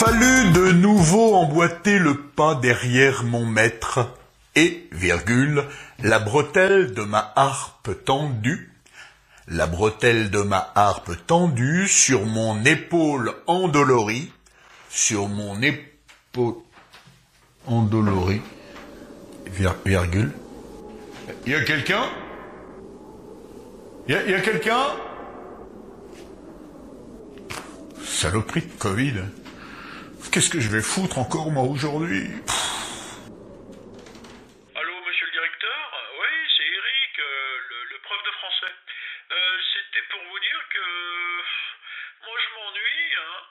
Fallut de nouveau emboîter le pas derrière mon maître, et, virgule, la bretelle de ma harpe tendue, la bretelle de ma harpe tendue sur mon épaule endolorie, sur mon épaule endolorie, virgule. Il y a quelqu'un? Il y a, y a quelqu'un? Saloperie de Covid. Qu'est-ce que je vais foutre encore moi aujourd'hui? Allô, monsieur le directeur? Oui, c'est Eric, euh, le, prof de français. Euh, c'était pour vous dire que euh, moi je m'ennuie, hein.